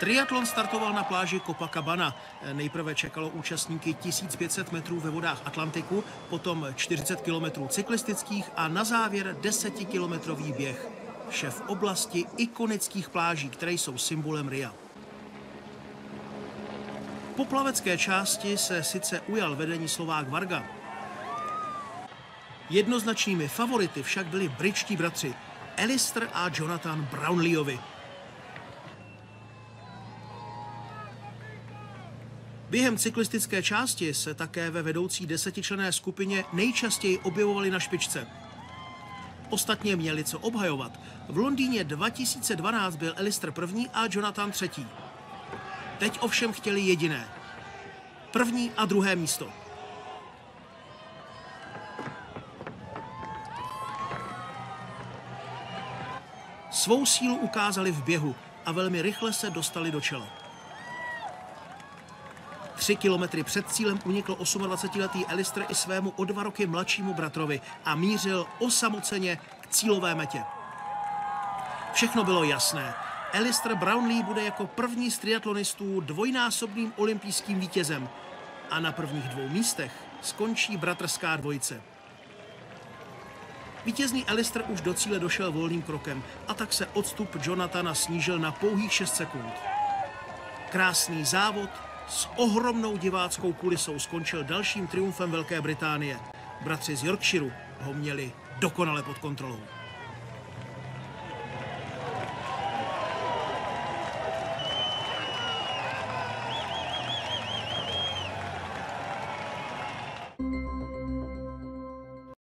Triatlon startoval na pláži Copacabana. Nejprve čekalo účastníky 1500 metrů ve vodách Atlantiku, potom 40 kilometrů cyklistických a na závěr 10-kilometrový běh. Vše v oblasti ikonických pláží, které jsou symbolem RIA. Po plavecké části se sice ujal vedení Slovák Varga. Jednoznačnými favority však byli britští bratři Alistair a Jonathan Brownleeovi. Během cyklistické části se také ve vedoucí desetičlené skupině nejčastěji objevovali na špičce. Ostatně měli co obhajovat. V Londýně 2012 byl Alistair první a Jonathan třetí. Teď ovšem chtěli jediné. První a druhé místo. Svou sílu ukázali v běhu a velmi rychle se dostali do čela. Tři kilometry před cílem unikl 28-letý Elister i svému o dva roky mladšímu bratrovi a mířil osamoceně k cílové metě. Všechno bylo jasné. Alistair Brownlee bude jako první z triatlonistů dvojnásobným olympijským vítězem a na prvních dvou místech skončí bratrská dvojice. Vítězný Alistair už do cíle došel volným krokem a tak se odstup Jonathana snížil na pouhých 6 sekund. Krásný závod s ohromnou diváckou kulisou skončil dalším triumfem Velké Británie. Bratři z Yorkshireu ho měli dokonale pod kontrolou.